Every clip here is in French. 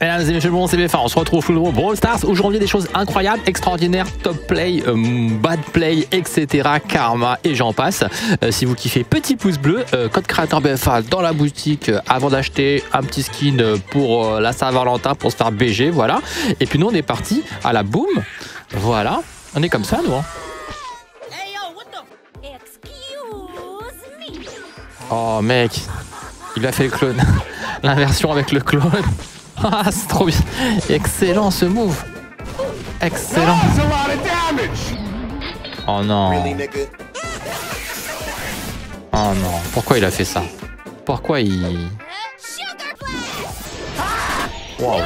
Mesdames et messieurs, bon, c'est BFA, on se retrouve pour le Brawl Stars. Aujourd'hui, des choses incroyables, extraordinaires, top play, euh, bad play, etc. Karma et j'en passe. Euh, si vous kiffez, petit pouce bleu, euh, code créateur BFA dans la boutique avant d'acheter un petit skin pour la Saint-Valentin pour se faire BG, voilà. Et puis nous, on est parti à la boum. Voilà, on est comme ça, nous. hein. Oh, mec, il a fait le clone. L'inversion avec le clone. Ah, c'est trop bien. Excellent ce move. Excellent. Oh non. Oh non. Pourquoi il a fait ça? Pourquoi il. Wow.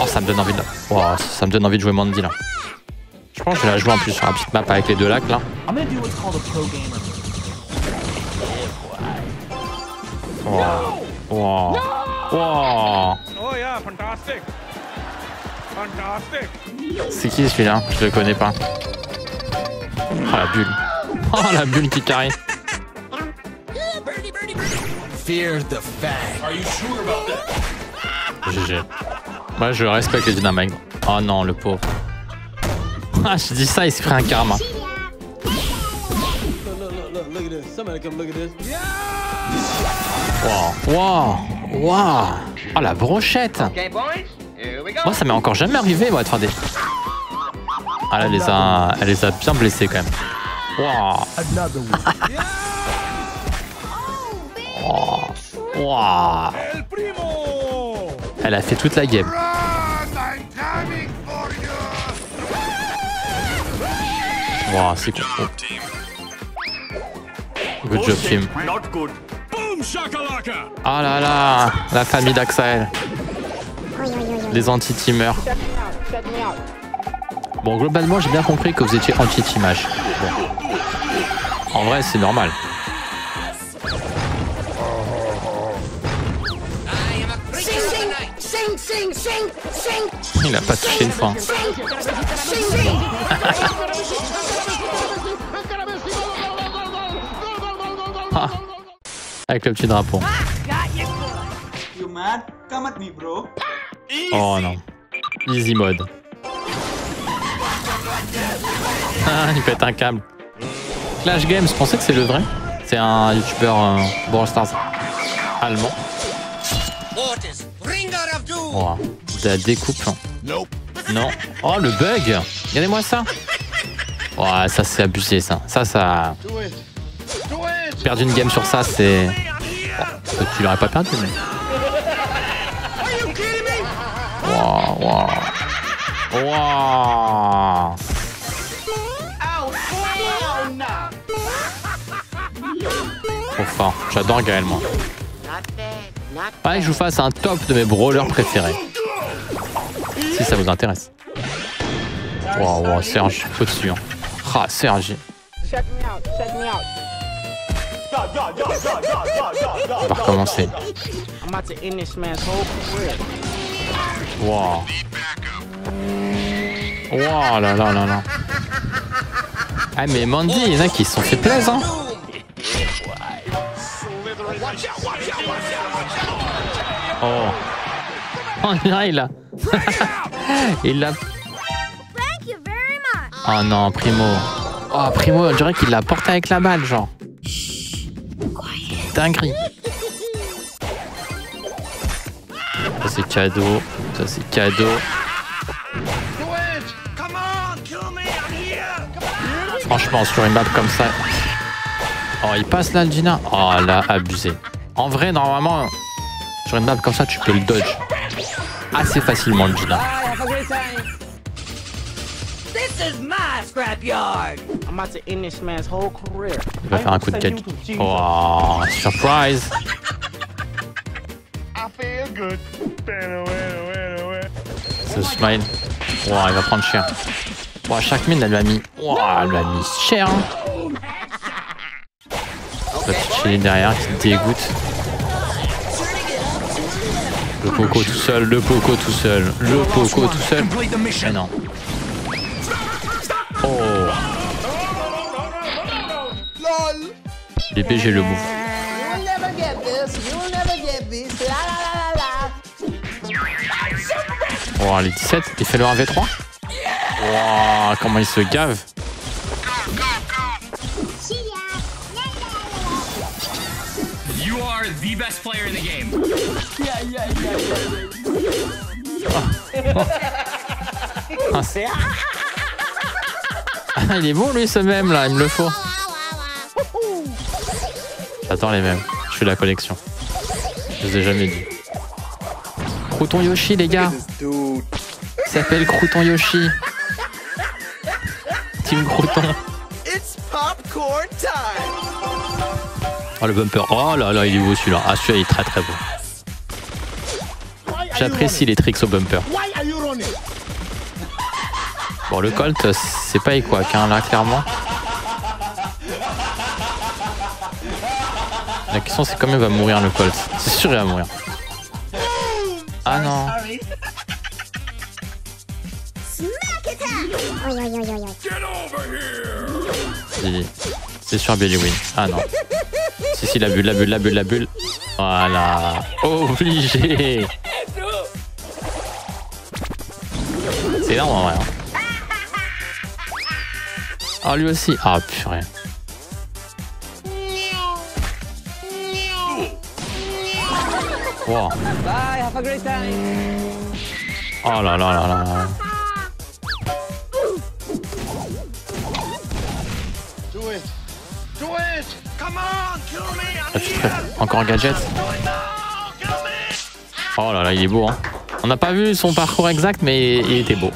Oh ça me donne envie de. Wow, ça me donne envie de jouer Mandy là. Je pense que je vais la jouer en plus sur la petite map avec les deux lacs là. Wow. Wow. Wow. Oh yeah, fantastic. Fantastic. C'est qui celui-là? Je le connais pas. Oh la bulle. Oh la bulle qui carré. Fear the fag. Are you sure about that? GG. Moi je respecte les dynamiques. Oh non, le pauvre. Ah, je dis ça, il s'est pris un karma. Wow, wow, wow. Oh la brochette. Moi ça m'est encore jamais arrivé moi de faire des. Ah là, elle les a, elle les a bien blessés quand même. One. wow. Elle a fait toute la game. Wow, c'est cool. Good job team. Ah là là, la famille d'Axael. Les anti-teamers. Bon, globalement, j'ai bien compris que vous étiez anti-teamage. Bon. En vrai, c'est normal. Il a pas touché une fois. Ah, avec le petit drapeau. Oh non. Easy mode. Ah, il pète un câble. Clash Games, je pensais que c'est le vrai? C'est un youtubeur euh, Brawl Stars allemand. Wow. De la découpe. Non. Oh, le bug Regardez-moi ça. Ouais, ça c'est abusé ça. Ça, ça... Perdre une game sur ça, c'est... Bon, tu l'aurais pas perdu, mais... Wow, wow. Wow. Trop fort. J'adore Gaël, moi. Pareil que je vous fasse un top de mes brawlers préférés. Si ça vous intéresse. Wow, wow, Serge, au-dessus. Hein. Ah, Serge. On va recommencer. I'm about to man's whole career. Wow. Wow, là là là là. Ah, mais Mandy, il y en a qui se sont fait plaisir. Hein. Oh. Oh là, il a. il a. Thank you very much. Oh non, Primo. Oh, Primo, on dirait qu'il l'a porté avec la balle, genre. Dinguerie. Ça, c'est cadeau. Ça, c'est cadeau. Franchement, sur une map comme ça. Oh, il passe là, le Gina. Oh, là, abusé. En vrai, normalement, sur une map comme ça, tu peux le dodge assez facilement, le Gina. This is my scrapyard. I'm about to end this man's whole career. Il va faire un coup de catch. Oh, surprise. I feel good. Ce smile. Oh, il va prendre cher. Oh, chaque mine, elle lui a mis. Oh, elle lui a mis cher. hein. La petite chenille derrière qui dégoûte. Le poco tout seul, le poco tout seul, le poco tout seul. Mais non. La la la. Oh, les 17. Il fait le 1v3 Wow, comment il se gave You are the best player in the game. Ah, c'est- Ah, il est bon lui ce même là, il me le faut. J'attends les mêmes. Je fais la collection. Je vous ai jamais dit. Crouton Yoshi les gars. Il s'appelle Crouton Yoshi. Team Crouton. Oh le bumper. Oh là là, il est beau celui-là. Ah celui-là il est très très beau. J'apprécie les tricks au bumper. Why are you running? Bon le Colt c'est pas équac hein, là clairement. Question c'est combien va mourir le Colt. C'est sûr il va mourir. Ah non. C'est sûr Billy win. Ah non. Si si la bulle, la bulle, la bulle, la bulle. Voilà. Obligé. C'est énorme en vrai. hein. Ah lui aussi. Ah purée. Wow. Bye, have a great time. Oh là là là là. là. Do it. Do it. Come on, kill me. I'm tu te here. fais- Encore un gadget. Oh là là, il est beau. Hein. On n'a pas vu son parcours exact, mais il était beau.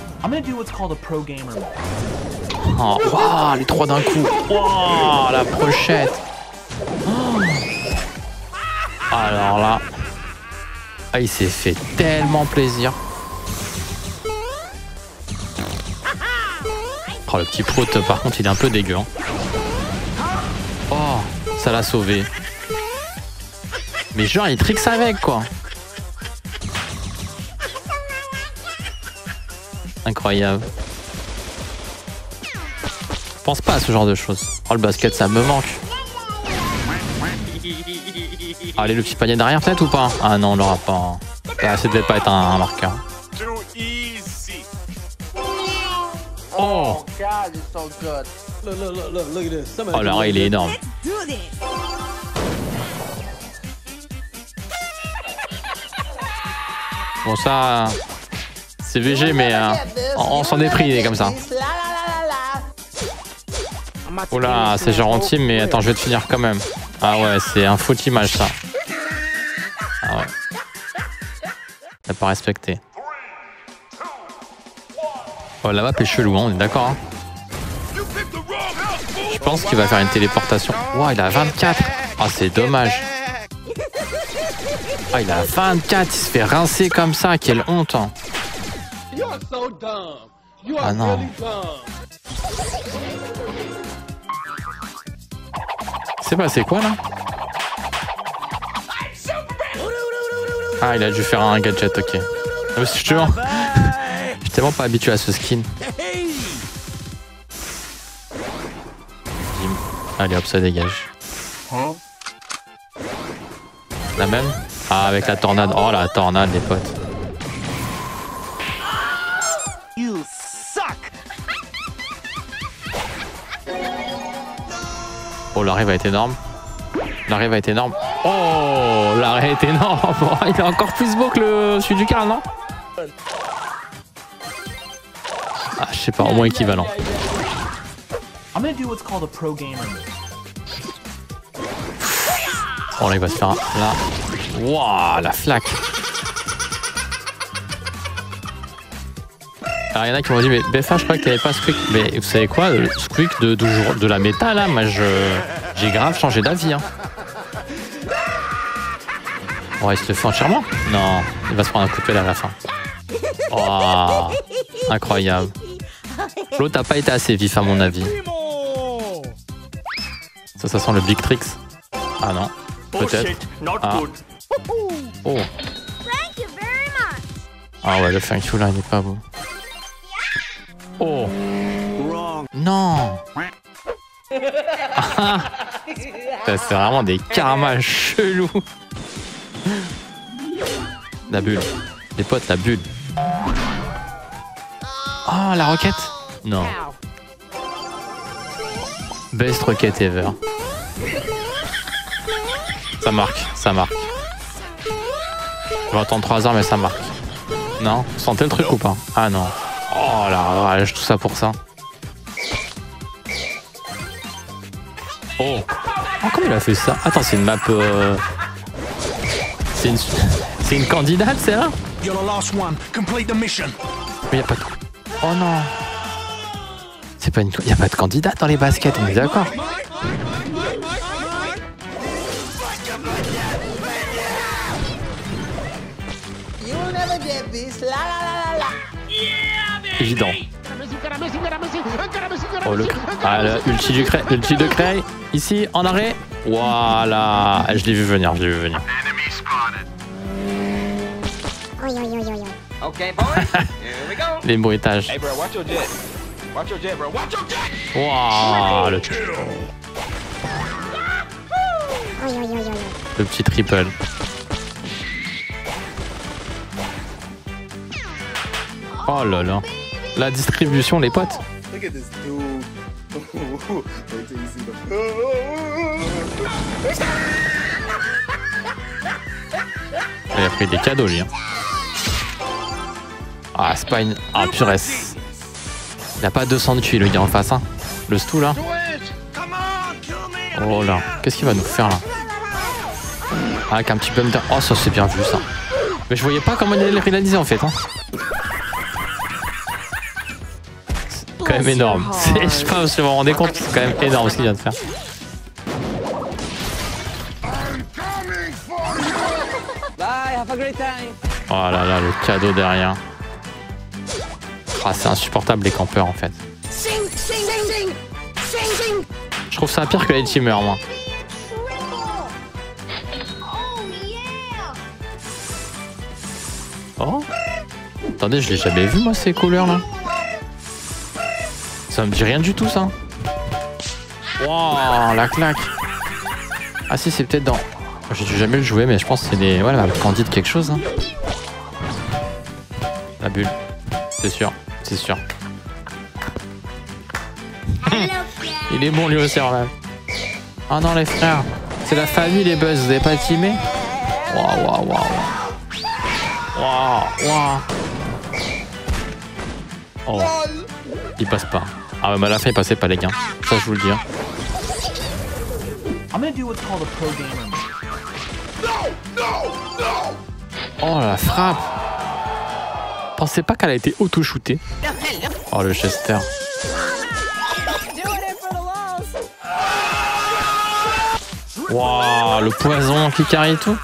Oh, waouh, les trois d'un coup. Waouh, la pochette. Oh. Alors là, ah, il s'est fait tellement plaisir. Oh, le petit prout, par contre, il est un peu dégueu. hein. Oh, ça l'a sauvé. Mais genre, il trixe avec, quoi. Incroyable. Je pense pas à ce genre de choses. Oh, le basket, ça me manque. Allez, le petit panier derrière, peut-être ou pas Ah non, on l'aura pas. Ah, ça devait pas être un, un marqueur. Oh God, it's so good. Look, look, look, look, look at this. Some of Oh, l'arrêt, il est énorme. Bon, ça, c'est VG, mais euh, on, on s'en est pris, comme ça. Oh là, c'est genre team, mais attends, je vais te finir quand même. Ah ouais, c'est un faux image, ça. Ah ouais. T'as pas respecté. Oh, la map est chelou, hein, on est d'accord. hein. Je pense qu'il va faire une téléportation. Wow, il a 24. Ah, c'est dommage. Ah, il a 24. Il se fait rincer comme ça. Quelle honte. hein. Ah non. C'est passé quoi là Ah, il a dû faire un gadget, ok. Ah, mais Justement, je suis tellement pas habitué à ce skin. Allez hop, ça dégage. La même Ah, avec la tornade. Oh, la tornade, les potes. Oh, l'arrêt va être énorme. L'arrêt va être énorme. Oh, l'arrêt est énorme. Il est encore plus beau que le celui du Karl, non Ah, je sais pas, au moins équivalent. Oh, là, il va se faire un... Là. Waouh, la flaque. Alors, il y en a qui m'ont dit, mais BFA, je crois que t'avais pas Squeak. Mais vous savez quoi, le Squeak de, de, la méta, là, moi, je, j'ai grave changé d'avis. Hein. Oh, il se le fait entièrement Non, il va se prendre un coup de pelle à la fin. Oh, incroyable. L'autre n'a pas été assez vif, à mon avis. Ça, ça sent le Big Tricks. Ah non, peut-être. Ah. Oh, Thank you very much! ah ouais, le thank you là, il est pas beau. Oh Non Ah, Ça, C'est vraiment des karmas chelous. La bulle. Les potes, la bulle. Ah, la roquette Non. Best roquette ever. Ça marque, ça marque. Je vais attendre 3 heures, mais ça marque. Non? Vous sentez le truc ou pas? Ah non. Oh la vache, tout ça pour ça. Oh. Oh, comment il a fait ça? Attends, c'est une map. euh, C'est une... c'est une candidate, c'est là? You're the last one. Complete the mission. Mais y a pas de. Oh non C'est pas une. Y a pas de candidate dans les baskets, on est d'accord Évident. Oh le. Ah, le ulti du cré... ulti de Cray. Ici, en arrêt. Voilà. Je l'ai vu venir, je l'ai vu venir. Oi, oi, oi, oi, oi. Okay, boys. Oh là là. La distribution, les potes. Look at this dude. Wait till you see the. Il a pris des cadeaux, lui. hein. Ah, c'est pas une. Ah, purée. Il a pas 200 de QI, le gars en face. Hein. Le stool, là. Me! Oh là. Qu'est-ce qu'il va nous faire, là? Ah, avec un petit bumper. Oh, ça, c'est bien vu, ça. Mais je voyais pas comment il réaliser, en fait. Hein. Même énorme. C'est- Je sais pas si vous vous rendez compte, c'est quand même énorme ce qu'il vient de faire. Oh là là, le cadeau derrière. Ah, c'est insupportable les campeurs en fait. Je trouve ça pire que les teamers, moi. Oh. Oh Attendez, je l'ai jamais vu moi ces couleurs là. Ça me dit rien du tout ça. Wow, la claque. Ah si, c'est peut-être dans. J'ai dû jamais le jouer, mais je pense que c'est des. Voilà, candide quelque chose. hein. La bulle. C'est sûr, c'est sûr. Il est bon lui aussi en même. Oh non les frères, c'est la famille les buzz, vous avez pas teamé Waouh waouh waouh. Waouh waouh. Oh. Il passe pas. Ah ouais, mais à la fin il passait pas les gars. Ça je vous le dis. hein. Oh la frappe. Pensez pas qu'elle a été auto-shootée. Oh le Chester. Waouh, le poison qui carry tout.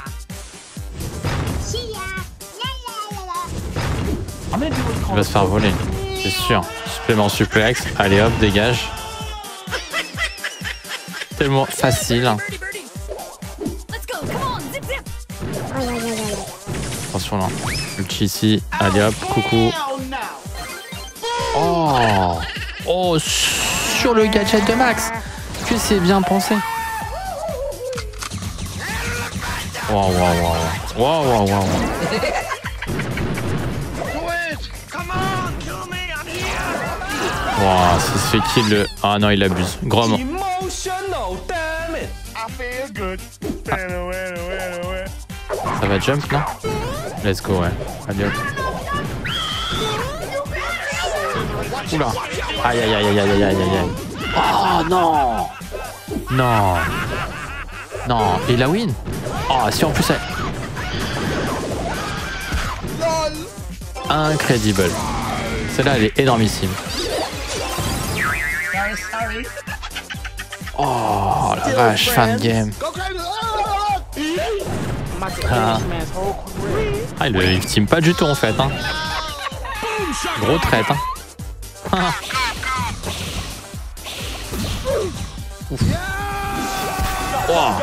Do what's Il va se faire voler. C'est sûr. Supplément suplex. Allez hop, dégage. Tellement facile. Attention là. Ulti ici. Allez hop, coucou. Oh Oh, sur le gadget de Max Que c'est bien pensé Waouh, waouh, waouh. Waouh, waouh, waouh. Waouh, ça se fait kill le... Ah non, il abuse. Bueno, bueno. Ça va jump, non? Let's go, ouais. Allez hop. Oula. Aïe, aïe, aïe, aïe, aïe, aïe, aïe, aïe. Oh non Non Non, et la win? Oh, si en plus elle... Incredible. Celle-là, elle est énormissime. Oh la vache, fan game. Ah. Ah, il le team pas du tout en fait. Hein. Gros traite. Hein. Ah. Ouf. Wow.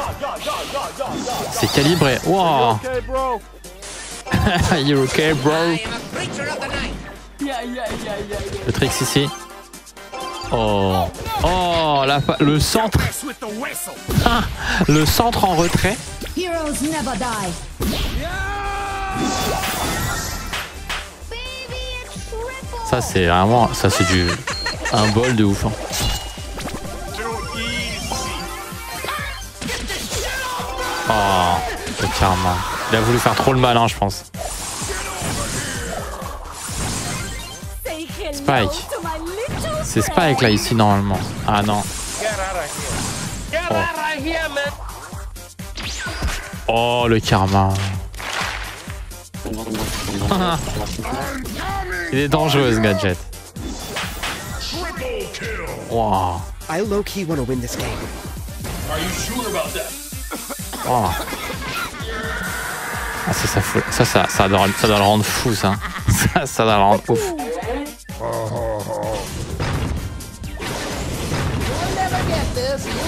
C'est calibré. Wow. Okay, bro? you okay, bro? Le tricks ici. Oh. Oh, la fa- le centre. Ah, le centre en retrait. Ça, c'est vraiment. Ça, c'est du. Un bol de ouf. hein. Oh, le karma. Il a voulu faire trop le malin, je pense. Spike. C'est. Spike là, ici, normalement. Ah non. Oh, le karma. Il est dangereux ce gadget. Wow. I low key want to win this game. Are you sure about that? wow. Ah, ça, ça, ça, ça, ça, doit, ça doit le rendre fou, ça. Ça, ça doit le rendre ouf.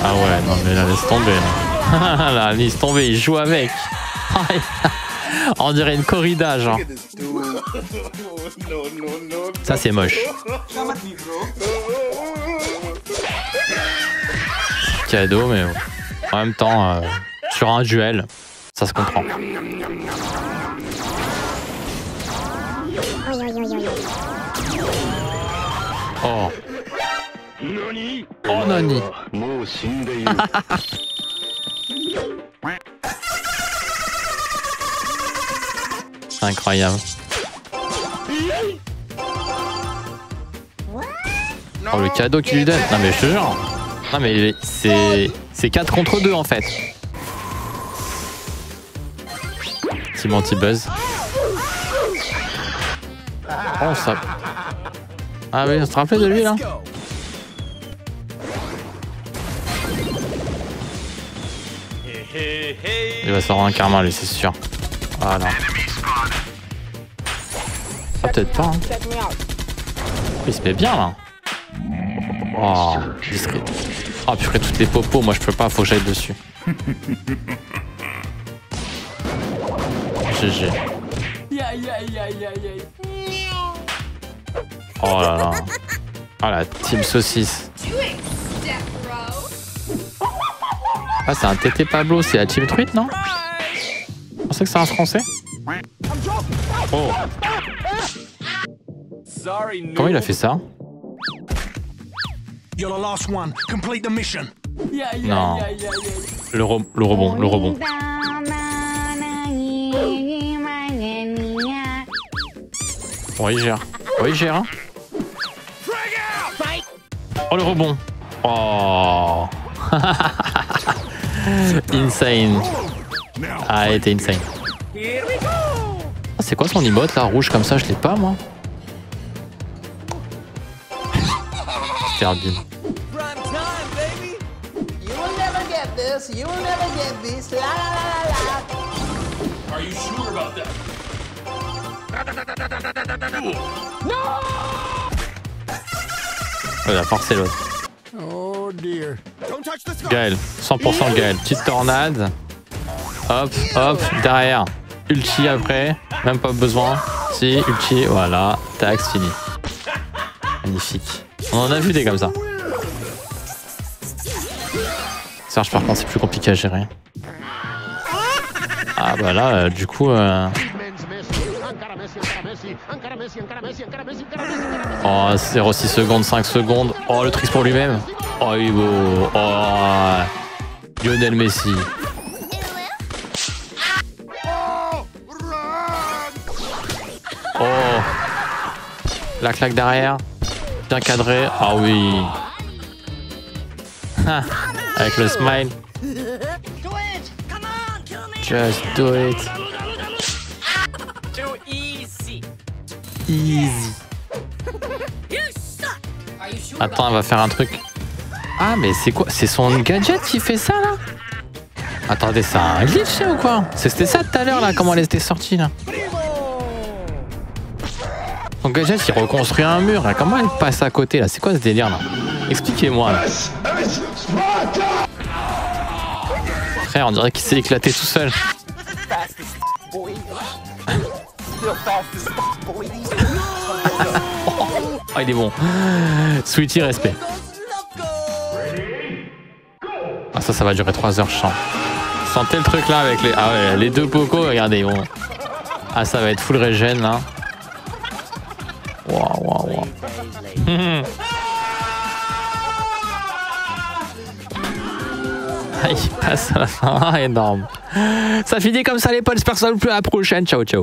Ah ouais, non mais là, laisse tomber. Là, là laisse tomber, il joue avec. On dirait une corrida, genre. Ça, c'est moche. Cadeau, mais en même temps, euh, sur un duel, ça se comprend. Oh, Nani. C'est incroyable. Oh, le cadeau qu'il lui donne. Non, mais je te jure. Non, mais c'est. C'est 4 contre 2 en fait. Team anti-buzz. Oh, ça. Ah oui, on se rappelait de lui là? Il va s'en un karma lui, c'est sûr. Voilà. Ah, peut-être pas. hein. Il se met bien là. Oh, discret. Oh purée, toutes les popos, moi je peux pas, faut que j'aille dessus. GG. Oh là là. Oh la team saucisse. Ah c'est un TT Pablo, c'est la team truite non Je pensais que c'est un français Oh Sorry, Comment il a fait ça. Non. Le, re- le rebond, le rebond. Bon, il gère. Oh, il gère. hein. Oh, le rebond. Oh. insane. Ah, elle était insane. C'est quoi son emote là, rouge comme ça? Je l'ai pas moi. That? Il a forcé l'autre. Oh dear. Gaël, 100% Gaël. Petite tornade. Hop, hop, derrière. Ulti après. Même pas besoin. Si, ulti, voilà. Tac, c'est fini. Magnifique. On en a vu des comme ça. Serge, par contre, c'est plus compliqué à gérer. Ah bah là, euh, du coup... euh, Oh, 0,6 secondes, 5 secondes. Oh, le trick pour lui-même. Oh, il est beau. Oh, Lionel Messi. Oh, la claque derrière. Bien cadré. Ah oui. Avec le smile. Just do it. Too easy. Easy. Attends, elle va faire un truc. Ah, mais c'est quoi? C'est son gadget qui fait ça là? Attendez, c'est un glitch ou quoi? C'était ça tout à l'heure là, comment elle était sortie là Son gadget il reconstruit un mur là. Comment elle passe à côté là? C'est quoi ce délire là? Expliquez-moi là. Frère, on dirait qu'il s'est éclaté tout seul. Oh, il est bon. Sweetie, respect. Ça, va durer 3 heures, je sens. Sentez le truc là avec les. Ah ouais, les deux pocos, regardez, bon. Ah, ça va être full régène là. Waouh, waouh, waouh. Ah, il passe énorme. Ça finit comme ça les potes. J'espère que. À la prochaine. Ciao, ciao.